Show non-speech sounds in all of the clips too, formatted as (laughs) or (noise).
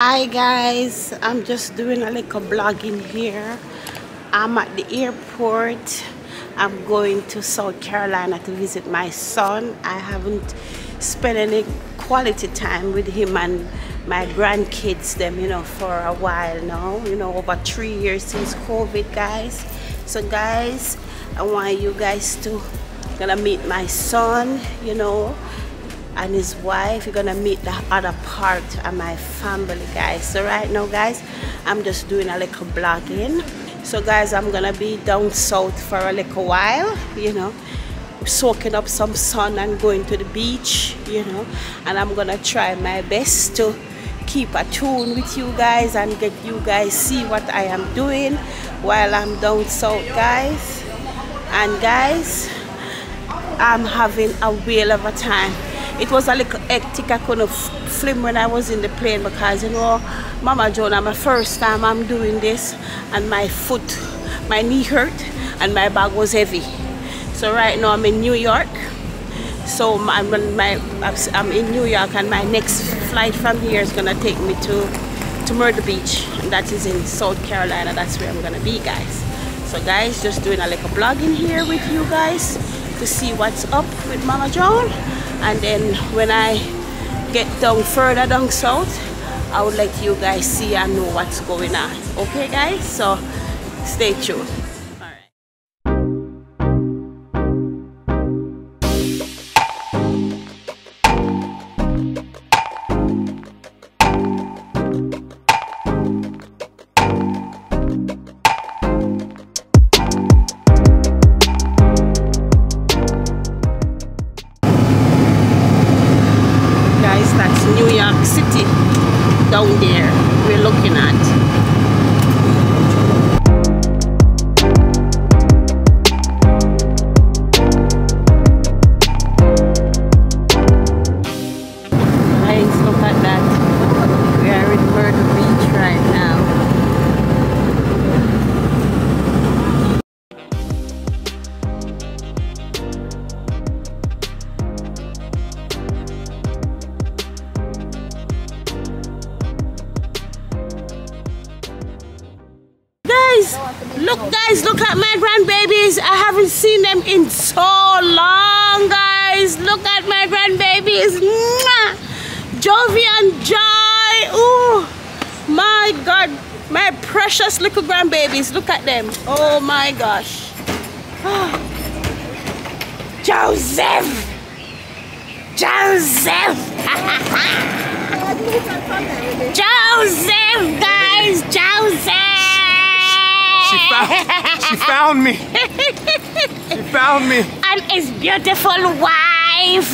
Hi guys, I'm just doing a little blogging here. I'm at the airport. I'm going to South Carolina to visit my son. I haven't spent any quality time with him and my grandkids them, you know, for a while now. You know, over three years since COVID, guys. So guys, I want you guys to gonna meet my son, you know, and his wife you're gonna meet the other part of my family guys. So right now guys i'm just doing a little blogging. So guys i'm gonna be down south for a little while you know soaking up some sun and going to the beach you know and i'm gonna try my best to keep a tune with you guys and get you guys see what i am doing while i'm down south guys. And guys i'm having a whale of a time it was a little hectic. I couldn't film when I was in the plane because you know, Mama Jonah, my first time I'm doing this and my foot, my knee hurt and my bag was heavy. So right now I'm in New York. So my, my, I'm in New York and my next flight from here is gonna take me to, to Myrtle Beach. And that is in South Carolina. That's where I'm gonna be guys. So guys, just doing a little blogging here with you guys to see what's up with Mama Joan and then when I get down further down south I would let you guys see and know what's going on. Okay guys? So stay tuned in so long, guys. Look at my grandbabies. Jovi and Joy. Oh my God. My precious little grandbabies. Look at them. Oh my gosh. Ah. Joseph. Joseph. (laughs) Joseph, guys. Joseph. She found, she found me. (laughs) She found me. And his beautiful wife,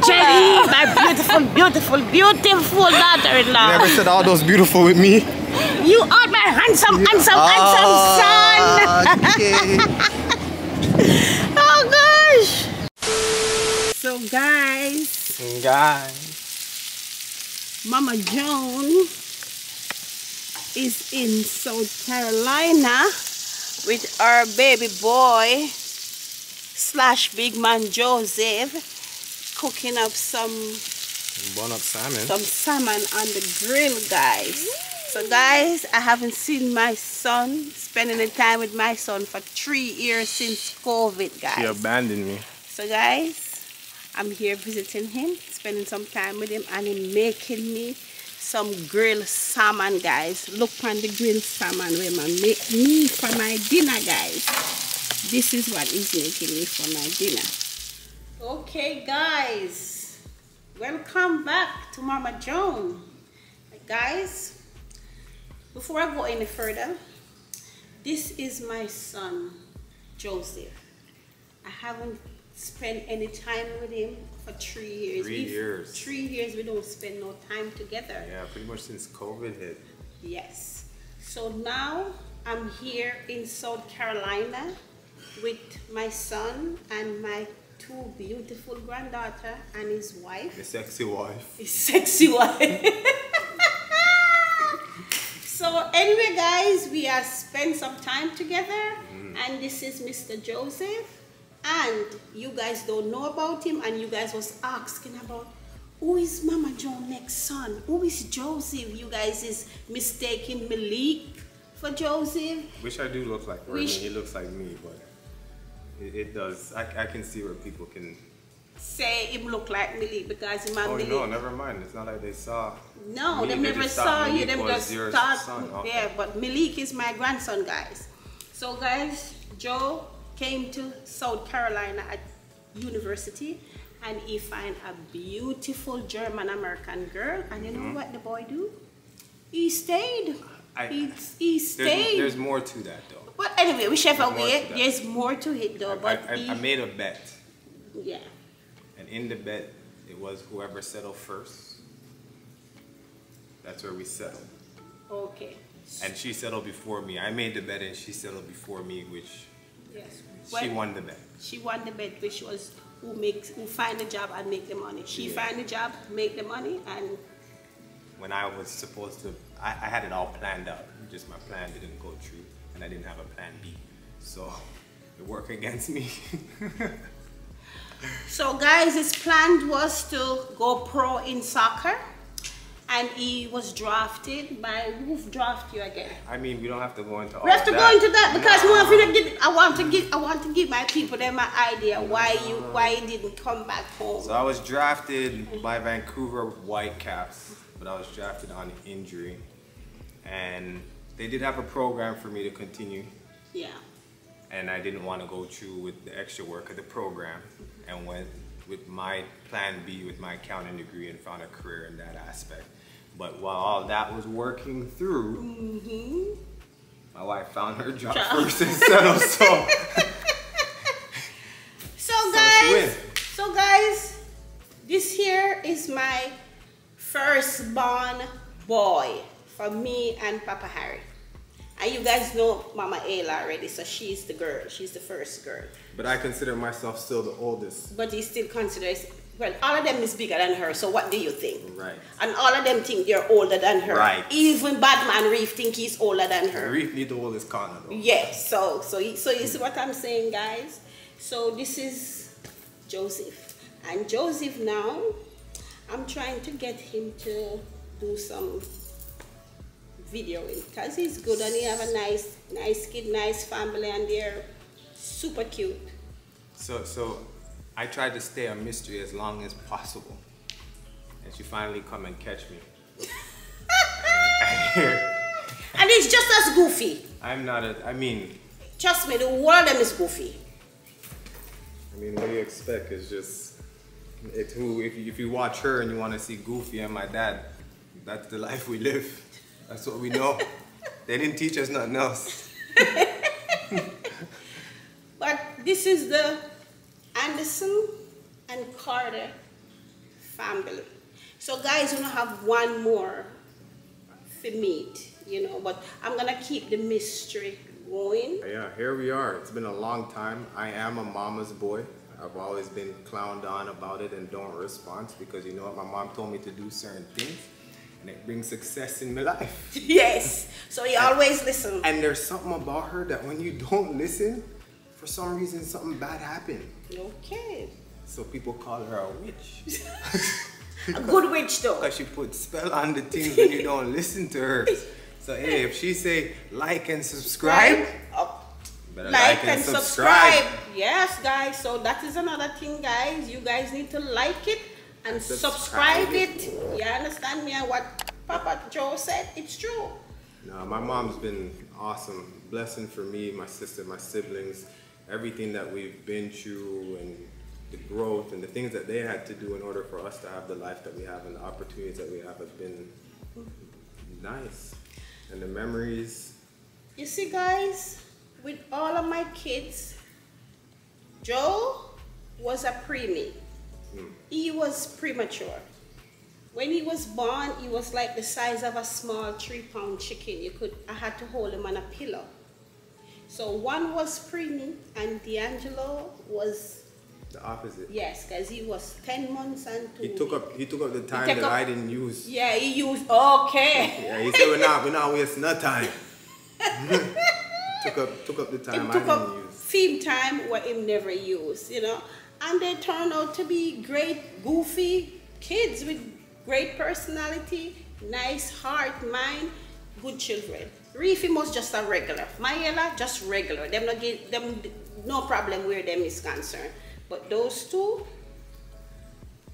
Jenny, my beautiful, beautiful, beautiful daughter-in-law. Never said all those beautiful with me. You are my handsome, handsome, oh, handsome son. Okay. (laughs) oh gosh. So guys. Guys. Mama Joan is in South Carolina with our baby boy slash big man Joseph cooking up some up salmon. some salmon on the grill guys. So guys I haven't seen my son spending the time with my son for three years since COVID guys. He abandoned me. So guys I'm here visiting him spending some time with him and he making me some grilled salmon guys. Look on the grilled salmon where man make me for my dinner guys this is what is making me for my dinner okay guys welcome back to mama joan guys before i go any further this is my son joseph i haven't spent any time with him for three years. Three years. Three years we don't spend no time together. Yeah, pretty much since COVID hit. Yes. So now I'm here in South Carolina with my son and my two beautiful granddaughter and his wife. The sexy wife. His sexy wife. (laughs) so anyway guys, we have spent some time together mm. and this is Mr. Joseph and you guys don't know about him and you guys was asking about who is Mama Joe next son? Who is Joseph? You guys is mistaking Malik for Joseph. Which I do look like. Or I Which- mean, he looks like me, but it, it does. I, I can see where people can. Say it look like Malik because and Oh Malik. no, never mind. It's not like they saw. No, them they never saw you. Them just thought. son. Okay. Yeah, but Malik is my grandson, guys. So, guys, Joe came to South Carolina at university, and he find a beautiful German American girl. And you know Mm-hmm. what the boy do? He stayed. I- he, he There's, stayed. there's more to that though. but anyway, whichever There's more way, to there's more to it though. I, But I, he, I made a bet, yeah. and in the bet, it was whoever settled first. That's where we settled. Okay. And she settled before me. I made the bet, and she settled before me, which Yes. she Well, won the bet. She won the bet, which was who makes who find a job and make the money. She Yeah. find a job, make the money, and When I was supposed to, I, I had it all planned out. Just my plan didn't go through, and I didn't have a plan B. So (laughs) it worked against me. (laughs) so guys, his plan was to go pro in soccer, and he was drafted by who draft you again? I mean, we don't have to go into all We have to that. go into that because No. more of it did- I want to give I want to give my people them an idea why you why he didn't come back home. So I was drafted by Vancouver Whitecaps, but I was drafted on injury, and they did have a program for me to continue, Yeah. and I didn't want to go through with the extra work of the program, and went with my plan B with my accounting degree and found a career in that aspect. But while all that was working through, Mm-hmm. my wife found her job Job. first and settled. So (laughs) So guys, win. so guys, this here is my firstborn boy for me and Papa Harry. And you guys know Mama Ayla already, so she's the girl. She's the first girl. But I consider myself still the oldest. But he still considers well, all of them is bigger than her, so what do you think? Right. And all of them think they're older than her. Right. Even Batman Reafe think he's older than her. Reafe need the oldest corner though. Yes, so so so you see what I'm saying, guys. So this is Joseph, and Joseph now, I'm trying to get him to do some videoing because he's good and he have a nice nice kid, nice family, and they're super cute. So, so I tried to stay a mystery as long as possible, and she finally come and catch me. (laughs) And it's just as goofy. I'm not a. I mean, Trust me, the world of them is goofy. I mean, what do you expect? It's just it's who. If you, if you watch her and you want to see Goofy and my dad, that's the (laughs) life we live. That's what we know. (laughs) they didn't teach us nothing else. (laughs) But this is the Anderson and Carter family. So guys, we're gonna have one more for meet, you know, but I'm gonna keep the mystery going. Yeah, here we are. It's been a long time. I am a mama's boy. I've always been clowned on about it and don't respond because you know what? My mom told me to do certain things and it brings success in my life. (laughs) Yes. So you always listen. And there's something about her that when you don't listen, for some reason something bad happened. Okay. So people call her a witch. (laughs) A good witch though. Because she put spell on the things when you don't listen to her. (laughs) So hey, if she say like and subscribe, Oh, better like and subscribe. Yes, guys. So that is another thing, guys. You guys need to like it and subscribe, Subscribe it. You understand me? And what Papa Joe said, it's true. No, my mom's been awesome. Blessing for me, my sister, my siblings, everything that we've been through and the growth and the things that they had to do in order for us to have the life that we have and the opportunities that we have have been nice. And the memories, You see, guys, with all of my kids, Joe was a preemie. He was premature. When he was born, he was like the size of a small three-pound chicken. You could, I had to hold him on a pillow. So one was preemie, and D'Angelo was the opposite. yes, because he was ten months and two. He took up he took up the time that up- I didn't use. Yeah, he used okay. (laughs) Yeah, he said we're not we're not wasting no time. (laughs) (laughs) took up took up the time Him I took didn't up use. theme time what him never used, you know. And they turned out to be great, goofy, kids with great personality, nice heart, mind, good children. Reefy must just a regular. Mayela just regular. Them not get them no problem where them is concerned. But those two,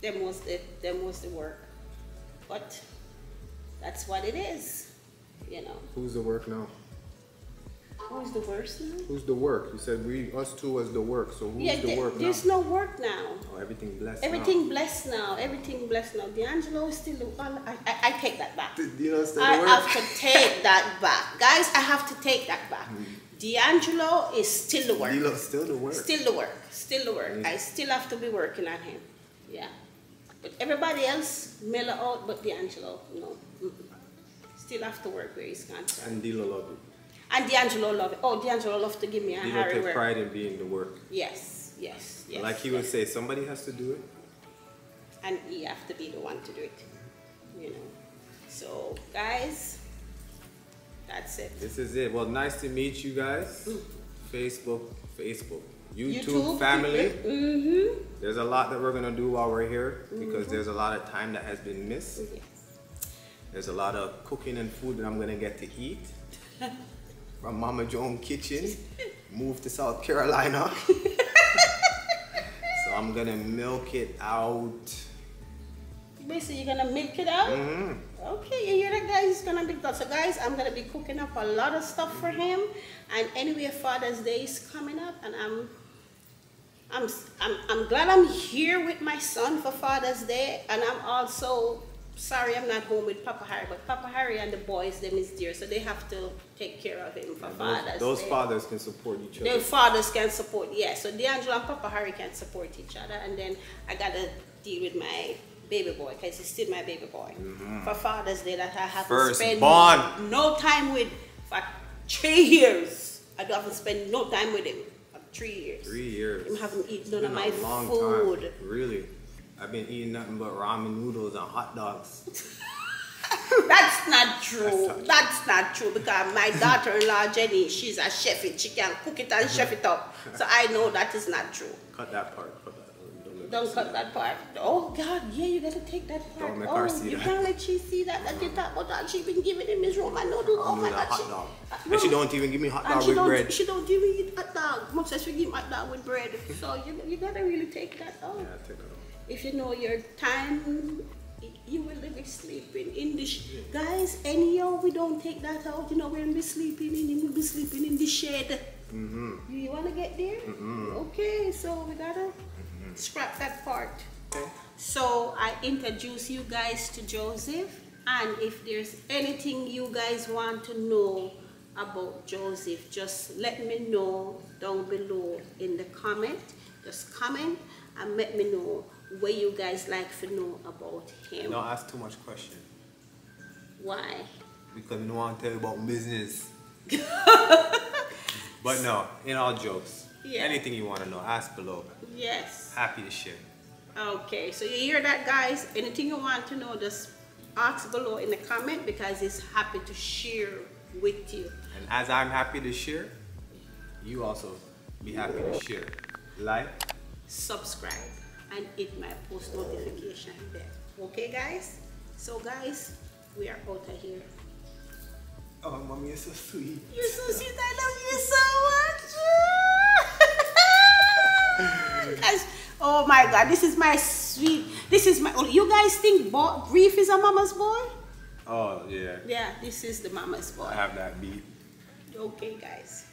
them was the them was the work. But that's what it is, you know. Who's the work now? Oh, who's the worst now? Who's the work? You said we us two was the work. So who's yeah, the there- work now? there's no work now. Oh, everything blessed. now. Everything blessed now. Everything blessed now. D'Angelo is still the one. I, I, I take that back. You know I the work? have to take (laughs) that back. Guys, I have to take that back. Hmm. D'Angelo is still the work. Still the work. Still the work. Still the work. I still have to be working on him. Yeah. But everybody else, mellow out, but D'Angelo, no. Mm-mm. Still have to work where he's concerned. And D'Lo love. And D'Angelo love it. Oh, D'Angelo love to give me a Harry take pride in being the work. Yes, yes, yes. like he would say, somebody has to do it. and he have to be the one to do it. You know. So guys, that's it. This is it. Well, nice to meet you guys. Facebook, Facebook, YouTube, YouTube, family. (laughs) Mm-hmm. There's a lot that we're gonna do while we're here because there's a lot of time that has been missed. Yes. There's a lot of cooking and food that I'm gonna get to eat (laughs) from Mama Joan Kitchen. Moved to South Carolina. (laughs) so I'm gonna milk it out. Basically, you're gonna milk it out. hmm Okay, you hear that, guys? He's gonna be that. So, guys, I'm gonna be cooking up a lot of stuff for him. And anyway, Father's Day is coming up, and I'm, I'm, I'm, I'm glad I'm here with my son for Father's Day, and I'm also sorry I'm not home with Papa Harry, but Papa Harry and the boys them is there, so they have to take care of him for Father's Those, those fathers can support each other. Their fathers can support, yeah. So D'Angelo and Papa Harry can support each other, and then I gotta deal with my baby boy because he's still my baby boy mm-hmm. for Father's Day that I have to spend no time with for three years. I don't have to spend no time with him for three years. Three years. Him haven't eaten none of my food. Time. Really. I've been eating nothing but ramen noodles and hot dogs. (laughs) That's not true. That's That's not not, true because my daughter-in-law Jenny, she's a chef. It she can cook it and chef it up. So I know that is not true. Cut that part. Cut that. Don't Don't cut that part. Oh God, yeah, you gotta take that part. Don't make oh, her see you that. can't let she see that. That you talk about that she been giving him his ramen noodle. Oh my God, that she, hot dog. uh, And she don't even give me hot dog she with bread. She don't give me hot dog. Mom says she give me hot dog with bread. So you, you gotta really take that out. Yeah, take off. If you know your time, you will be sleeping in the sh- guys. Anyhow, we don't take that out. You know we'll be sleeping in. We'll be sleeping in the shed. Mm-hmm. You, you wanna get there? Okay, so we gotta scrap that part. Okay. So I introduce you guys to Joseph, and if there's anything you guys want to know about Joseph, just let me know down below in the comment. Just comment and let me know what you guys like to know about him. Don't ask too much question Why? because we don't want to tell you about business. (laughs) but no, in all jokes, Yeah. anything you want to know, ask below. Yes. Happy to share. Okay, so you hear that, guys? Anything you want to know, just ask below in the comment because he's happy to share with you. And as I'm happy to share, you also be happy to share. Like, subscribe and hit my post notification bell okay guys? So guys we are out of here. Oh, mommy is so sweet. you're so sweet. I love you so much. (laughs) Guys oh my god this is my sweet this is my oh, you guys think bo- grief is a mama's boy? Oh, yeah. yeah this is the mama's boy. I have that beat. okay guys